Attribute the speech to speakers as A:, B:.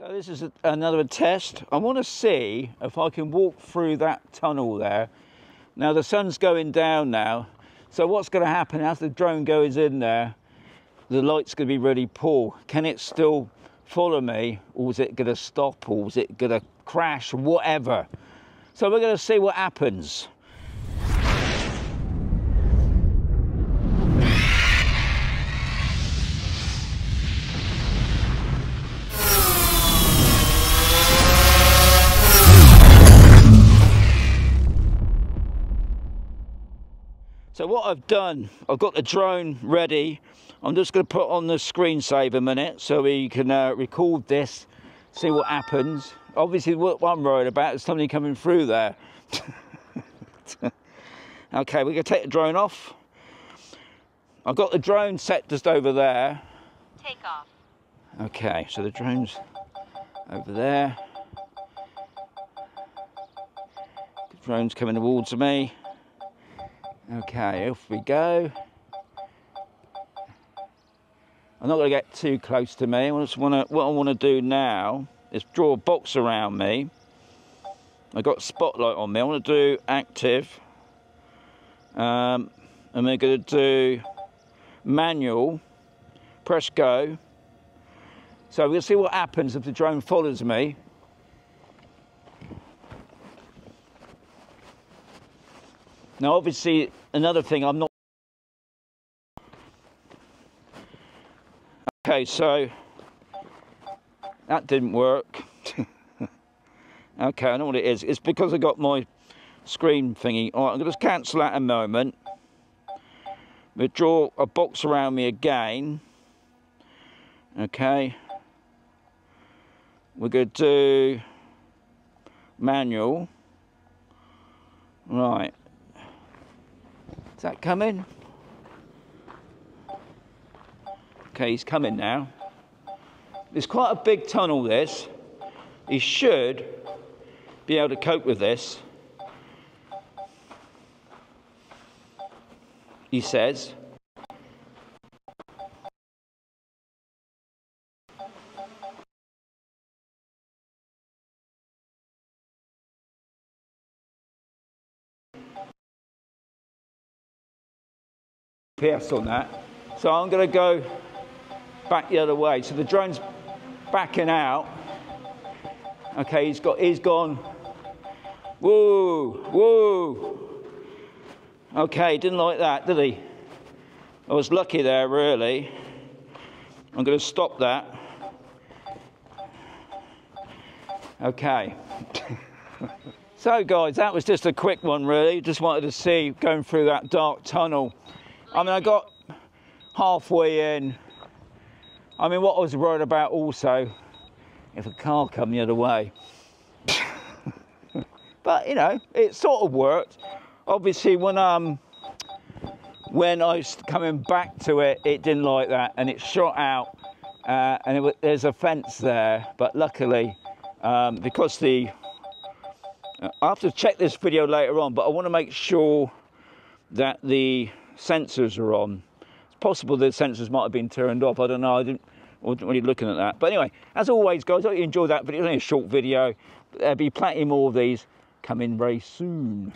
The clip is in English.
A: So this is a, another test. I want to see if I can walk through that tunnel there. Now the sun's going down now. So what's going to happen as the drone goes in there, the light's going to be really poor. Can it still follow me or is it going to stop or is it going to crash, whatever. So we're going to see what happens. So what I've done, I've got the drone ready. I'm just going to put on the screensaver a minute so we can uh, record this, see what happens. Obviously what I'm worried about is something coming through there. okay, we're going to take the drone off. I've got the drone set just over there.
B: Take off.
A: Okay, so the drone's over there. The drone's coming towards me. Okay, off we go. I'm not going to get too close to me. I just want to, what I want to do now is draw a box around me. I've got spotlight on me. I want to do active. Um, and we're going to do manual. Press go. So we'll see what happens if the drone follows me. Now, obviously, another thing, I'm not. Okay, so that didn't work. okay, I know what it is. It's because I got my screen thingy. All right, I'm going to cancel that a moment. We draw a box around me again. Okay. We're going to do manual. Right. Is that coming? Okay, he's coming now. It's quite a big tunnel, this. He should be able to cope with this. He says. PS on that. So I'm going to go back the other way. So the drone's backing out. Okay, he's got he's gone. Woo, woo. Okay, didn't like that, did he? I was lucky there, really. I'm going to stop that. Okay. so, guys, that was just a quick one, really. Just wanted to see going through that dark tunnel I mean, I got halfway in. I mean, what I was worried about also, if a car come the other way. but you know, it sort of worked. Obviously, when um, when I was coming back to it, it didn't like that, and it shot out, uh, and it, there's a fence there. But luckily, um, because the I have to check this video later on, but I want to make sure that the sensors are on. It's possible the sensors might have been turned off. I don't know. I didn't, wasn't really looking at that. But anyway, as always, guys, I hope you enjoyed that video. It's only a short video. There'll be plenty more of these coming very soon.